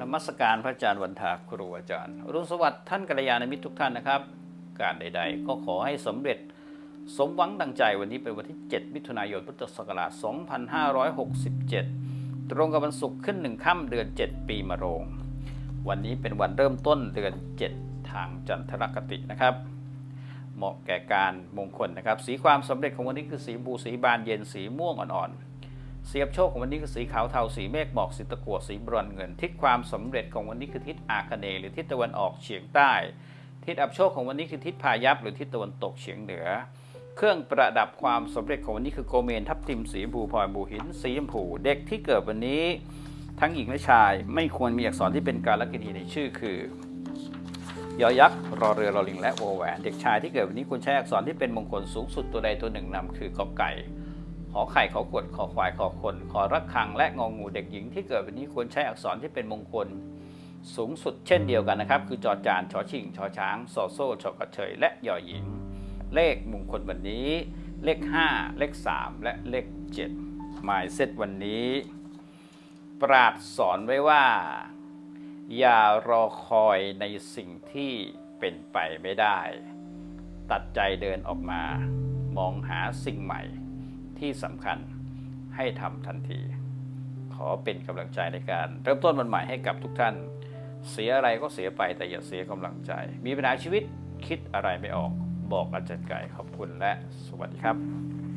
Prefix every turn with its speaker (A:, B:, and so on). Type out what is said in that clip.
A: นมัสการพระอาจารย์วันทาครูอาจารย์รุ่งสวัสดิ์ท่านกัลยาณมิตรทุกท่านนะครับ การใด ๆ ก็ขอให้สำเร็จสมหวังดังใจวันนี้เป็นวันที่ 7 มิถุนายนพุทธศักราช 2567 ตรงกับวันศุกร์ขึ้นหนึ่งค่ำเดือน 7 ปีมะโรง วันนี้เป็นวันเริ่มต้นเดือน 7 ทางจันทรคตินะครับ เหมาะแก่การมงคลนะครับ สีความสำเร็จของวันนี้คือสีบูสีบานเย็นสีม่วงอ่อนๆ เสียบโชคของวันนี้คือสีขาวเทาสีเมฆหมอกสีตะกั่วสีบรอนเงิน ทิศความสำเร็จของวันนี้คือทิศอาคเนย์หรือทิศตะวันออกเฉียงใต้ ทิศอับโชคของวันนี้คือทิศพายัพหรือทิศตะวันตกเฉียงเหนือ เครื่องประดับความสำเร็จของวันนี้คือโกเมนทับทิมสีชมพูพลอยบูหิน สีชมพูเด็กที่เกิดวันนี้ทั้งหญิงและชายไม่ควรมีอักษรที่เป็นการลกษณีในชื่อคือยอยักษ์รอเรือรอลิงและโอแหวน เด็กชายที่เกิดวันนี้ควรใช้อักษรที่เป็นมงคลสูงสุดตัวใดตัวหนึ่งนำคือกอไก่ ขอไข่ขอกวดขอควายขอคน ขอรักคังและงองงูเด็กหญิงที่เกิดวันนี้ควรใช้อักษรที่เป็นมงคล สูงสุดเช่นเดียวกันนะครับ คือจอจานชอชิงชอช้างซอโซ่ชอกระเชยและยอหญิง เลขมงคลวันนี้ เลข 5 เลข 3 และเลข 7 หมายเซตวันนี้ ปราดสอนไว้ว่า อย่ารอคอยในสิ่งที่เป็นไปไม่ได้ ตัดใจเดินออกมา มองหาสิ่งใหม่ ที่สำคัญให้ทำทันที ขอเป็นกำลังใจในการ เริ่มต้นวันใหม่ให้กับทุกท่าน เสียอะไรก็เสียไปแต่อย่าเสียกำลังใจ มีปัญหาชีวิตคิดอะไรไม่ออก บอกอาจารย์ไก่ขอบคุณและสวัสดีครับ